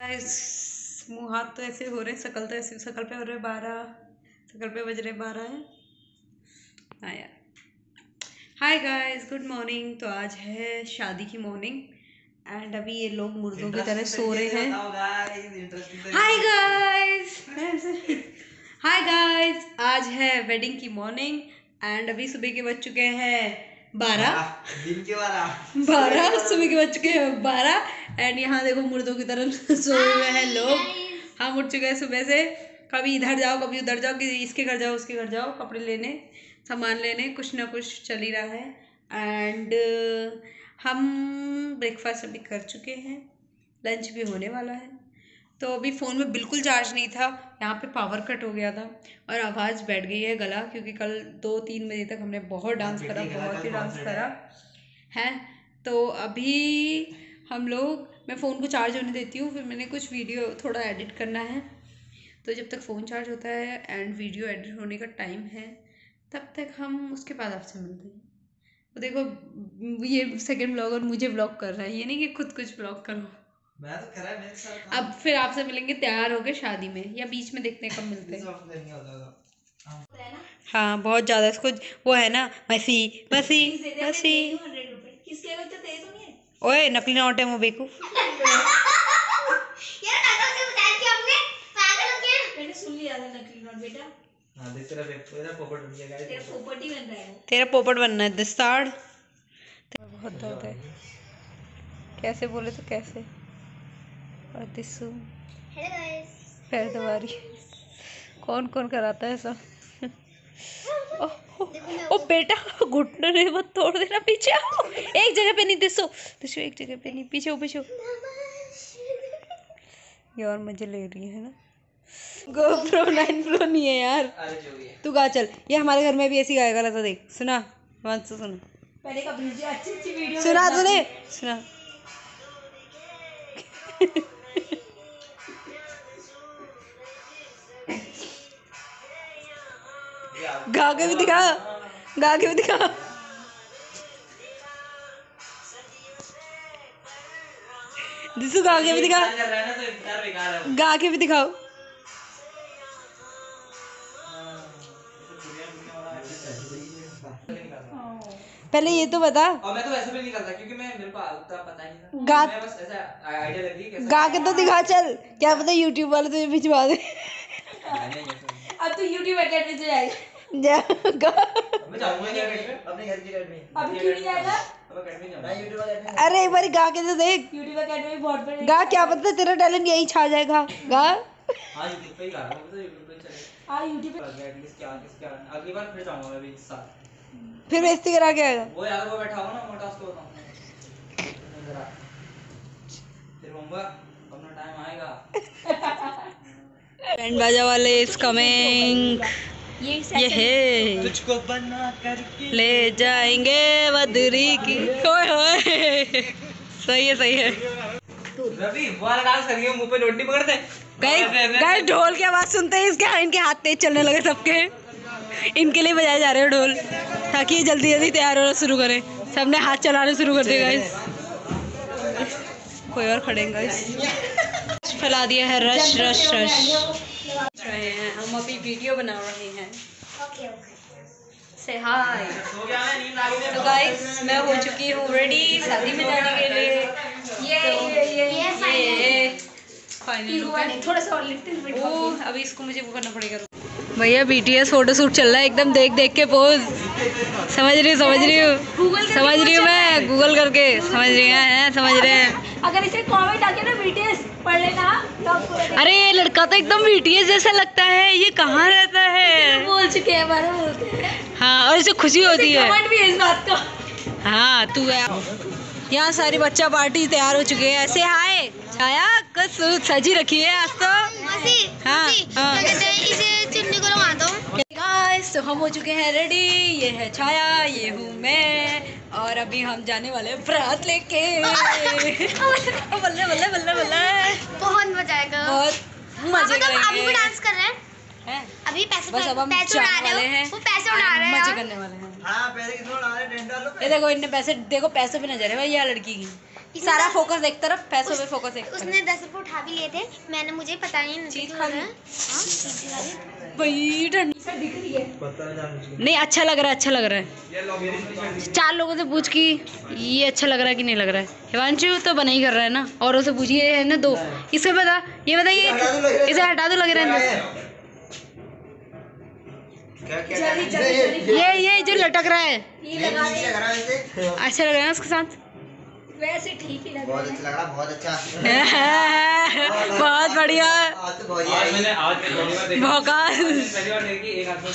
मुँह हाथ तो ऐसे हो रहे हैं शकल तो ऐसे शकल पे हो रहे बारह शकल पे बज रहे बारह है। हाँ यार। हाय गाइस गुड मॉर्निंग तो आज है शादी की मॉर्निंग एंड अभी ये लोग मुर्दों की तरह सो रहे हैं। हाय गाइस हाय गाइस आज है वेडिंग की मॉर्निंग एंड अभी सुबह के बज चुके हैं। बारह। दिन के बारह। बारह सुबह के बज चुके हैं बारह। एंड यहाँ देखो मुर्दों की तरह सोए हुए हैं लोग। हम उठ चुके हैं सुबह से। कभी इधर जाओ कभी उधर जाओ कि इसके घर जाओ उसके घर जाओ कपड़े लेने सामान लेने कुछ ना कुछ चल ही रहा है। एंड हम ब्रेकफास्ट अभी कर चुके हैं। लंच भी होने वाला है। तो अभी फ़ोन में बिल्कुल चार्ज नहीं था यहाँ पे पावर कट हो गया था और आवाज़ बैठ गई है गला क्योंकि कल दो तीन बजे तक हमने बहुत डांस करा बहुत ही डांस करा। है? तो अभी हम लोग मैं फ़ोन को चार्ज होने देती हूँ फिर मैंने कुछ वीडियो थोड़ा एडिट करना है। तो जब तक फ़ोन चार्ज होता है एंड वीडियो एडिट होने का टाइम है तब तक हम उसके बाद आपसे मिलते हैं। तो देखो ये सेकंड ब्लॉगर मुझे ब्लॉग कर रहा है ये नहीं कि खुद कुछ ब्लॉग करो। मैं तो करा है मेरे साथ अब फिर आपसे मिलेंगे तैयार होके शादी में या बीच में देखने कब मिलते हैं। था हाँ बहुत ज़्यादा इसको वो है ना मसी मसी मसी। किसके तो तो है? ओए नकली नोट है वो पागल हो गए मैंने सुन लिया था नकली नोट बेटा। हाँ देख तेरा पोपट बन गया तेरा गाइस पोपट ही बन रहा है वो। तेरा पोपट बनना है दिस्ताड़ बहुत दर्द है। कैसे बोले तो कैसे? और रही कौन कौन कराता है सब ओ, ओ, ओ बेटा घुटने ने मत तोड़ देना पीछे आओ। एक जगह पे नहीं दिसो। दिसो एक जगह पे नहीं पीछे हो पीछे हो ये और मज़े ले रही है ना? GoPro 9 प्रो नहीं है यार। अरे जो भी है। तू गा चल। ये हमारे घर में भी ऐसी गाया करा था देख। सुना? वंश से सुना। पहले का अच्छी अच्छी वीडियो सुना तूने? सुना। गा के भी दिखा। गा के भी दिखा। दिसू गा के भी दिखा। है तो है। गा के भी दिखाओ। पहले ये तो बता। और मैं तो वैसे भी नहीं करता क्योंकि मैं मेरे को उतना पता ही नहीं गा- मैं बस ऐसा आइडिया लगी है गा के तो दिखा चल। क्या पता यूट्यूब वाले तुझे भिजवा दे। अब तू YouTube से जाएगा। मैं जाऊँगा अरे एक बार गा के तो देख। बहुत गा क्या पता तेरा टैलेंट यही छा जाएगा। गा। हाँ यूट्यूब पे ही गा रहा हूँ तो यूट्यूब पे चले। हाँ YouTube पे एटलीस्ट क्या क्या अगली बार फिर जाऊँगा मैं भी इस साल। फिर बेइज्जती करा के आएगा। वो यार वो बैठा हुआ ना मोटा उसको बताऊँ। फिर अपना टाइम आएगा। बैंड बाजा वाले इज़ कमिंग ये ये है। तुझको बना करके। ले जाएँगे बदरी की। ओए होए। सही है सही है। रवि वाला डांस करिए मुँह पे रोटी पकड़ दे गाइस गाइस ढोल की आवाज़ सुनते ही इसके इनके हाथ तेज चलने लगे सबके। इनके लिए बजाए जा रहे हो ढोल ताकि ये जल्दी जल्दी तैयार होना शुरू करें। सबने हाथ चलाना शुरू कर दिया गाइस। कोई और खड़े गाइस। फैला दिया है रश रश रश रहे हैं हम अभी वीडियो बना रहे हैं से हाय तो गाइस मैं हो चुकी हूँ रेडी शादी में जाने के लिए। ये ये ये ये फाइनल थोड़ा सा लिटिल बिट ओ अभी इसको मुझे वो करना पड़ेगा। भैया बीटीएस फ़ोटो शूट चल रहा है एकदम देख देख के पोज समझ रही हूँ समझ रही हूँ। समझ रही हूँ मैं गूगल करके। समझ रही हैं समझ रहे हैं। अगर इसे कमेंट आके ना BTS पढ़ लेना तो अरे ये लड़का तो एकदम बीटीएस जैसा लगता है। ये कहाँ रहता है? बोल चुके हैं बारे में बोलते हैं। हाँ और इसे खुशी होती है। भी इस बात का। हाँ तू है। यहाँ सारी बच्चा पार्टी तैयार हो चुके है। ऐसे हाय छाया कुछ सजी रखी है आज तो। हाँ हाँ। इसे चुन्नी को लगा दो गाइस तो हम हो चुके हैं रेडी ये है छाया ये हूँ मैं। और अभी हम जाने वाले हैं बारात लेके। बल्ले बल्ले बल्ले बल्ले बहुत मज़ा आएगा बहुत मज़े करेंगे। अभी भी डांस कर रहे हैं। है? अभी पैसे बस अब हम पैसे उड़ा रहे हैं। वो पैसे उड़ा रहे हैं। मज़े करने वाले हैं। हाँ पैसे कितने उड़ा रहे हैं? डंडा लो ये देखो इनने पैसे देखो पैसे पे नज़र है भैया लड़की की। सारा फोकस एक तरफ़ पैसों पे फोकस एक उसने दस रुपए उठा भी लिए थे। मैंने मुझे पता नहीं चीज़ खा। ली। हाँ, चीज़ खा ली। भाई ठंड नहीं अच्छा लग रहा है अच्छा लग रहा है। चार लोगों से पूछ कि ये अच्छा लग रहा है कि नहीं लग रहा है। हिमांशु तो बना ही कर रहा है ना औरों से पूछिए है ना दो। इसे बता ये बताइए इसे हटा दो लग रहा है ये ये जो लटक रहा है। अच्छा लग रहा है उसके साथ? वैसे ठीक ही लग बहुत अच्छा लग रहा बहुत अच्छा। बहुत बढ़िया। आज तो मैंने पहली बार देखा। एक हाथ में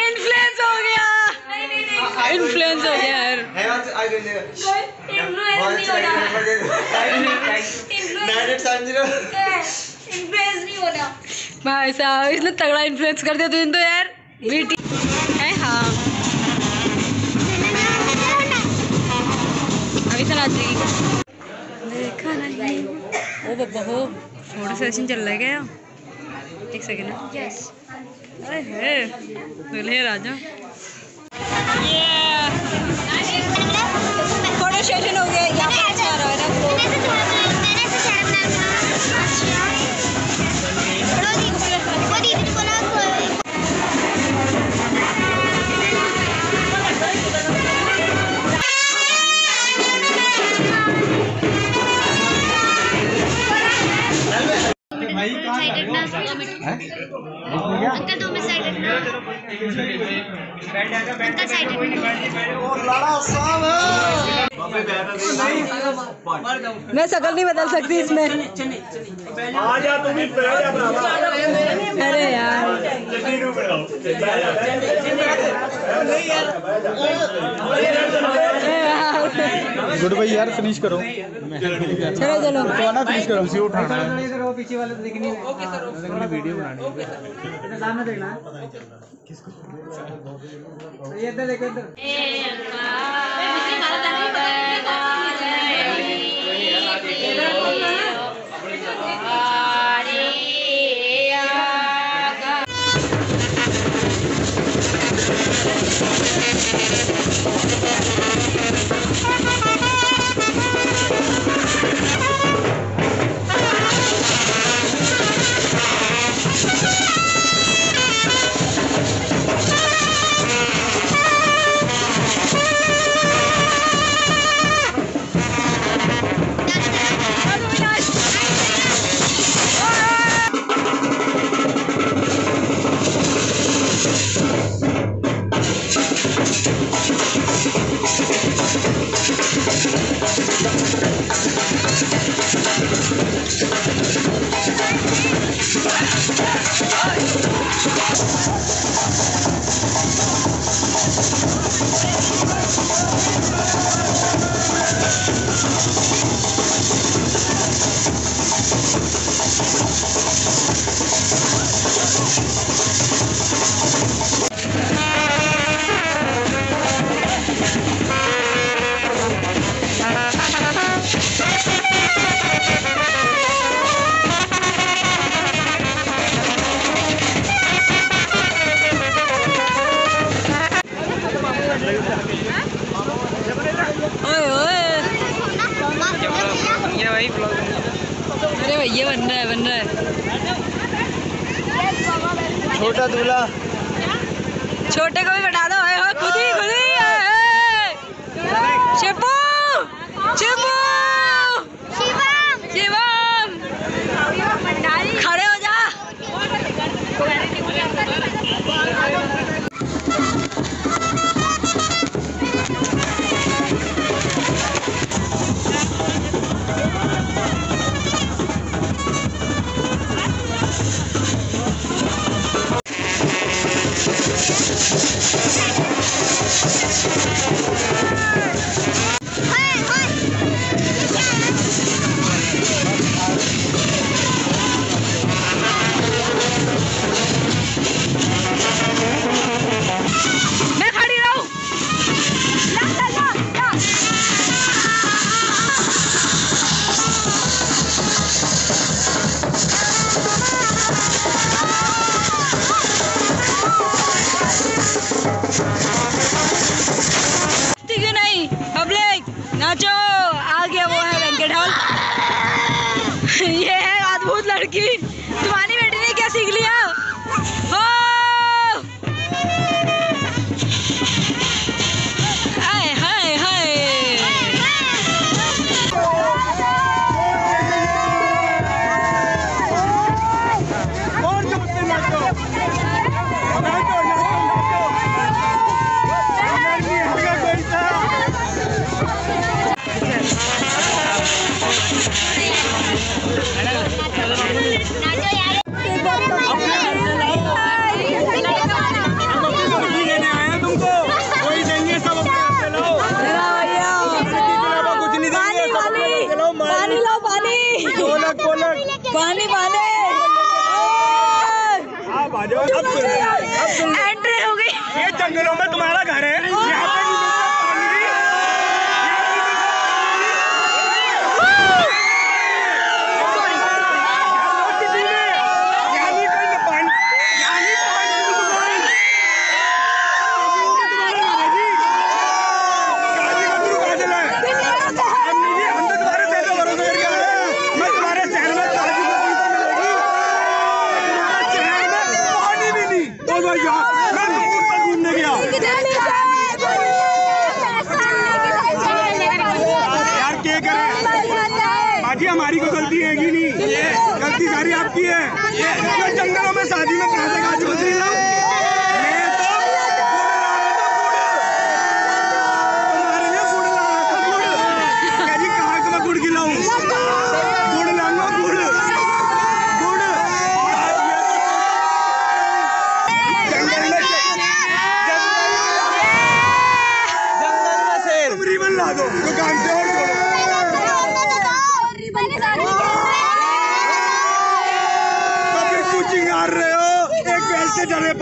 इन्फ्लुएंस हो गया। इन्फ्लुएंस हो गया। यार नहीं होना रहा इन्फ्लुएंस 9870 इन्फ्लुएंस नहीं होना भाई साहब इसने तगड़ा इन्फ्लुएंस कर दिया तुझे तो यार। बेटी। है हाँ। अभी चला जाएगी देखा नहीं। ओ बब्बा हो। फ़ोटो सेशन चल रहा है क्या? एक सेकंड यस अरे दुल्हे राजा। फ़ोटो सेशन हो गया अंकल तुम excited ना? अंकल excited ना? मैं शकल नहीं बदल सकती इसमें। आ अरे यार अरे यार। गुड भाई यार फिनिश करो। चलो चलो। तो ना फिनिश करो उसी उठाना है। पीछे वाले तो देखनी है। वीडियो बनानी है। सामने देखना किसको ये इधर देखो ओए tengo कोलर कोलर पानी वाले। हाँ, एंट्री हो गई। ये जंगलों में तुम्हारा घर है।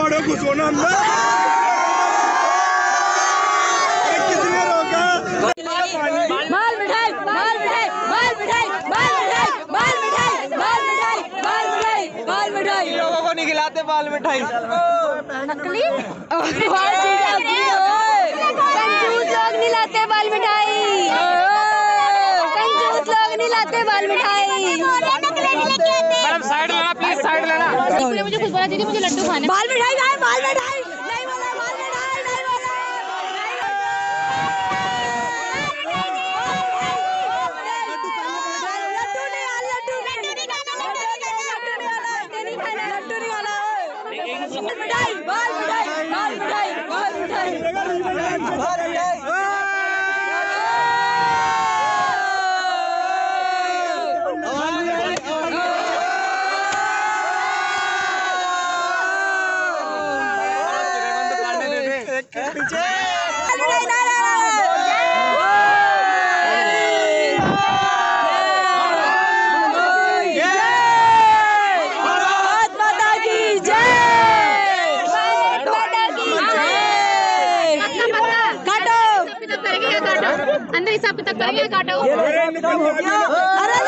बड़ों को सोना अंदर बाल रोका? मिठाई। मिठाई मिठाई मिठाई मिठाई मिठाई मिठाई मिठाई मिठाई लोग नहीं बाल मिठाई। लोग नहीं लाते बाल मिठाई। बोले मुझे कुछ बोला दीदी मुझे लड्डू खाने। बाल में ढाई ढाई बाल में ढाई बाल मिठाई बाल मिठाई बाल मिठाई। अंदर हिसाब किताब करेंगे काटा हो काटो अरे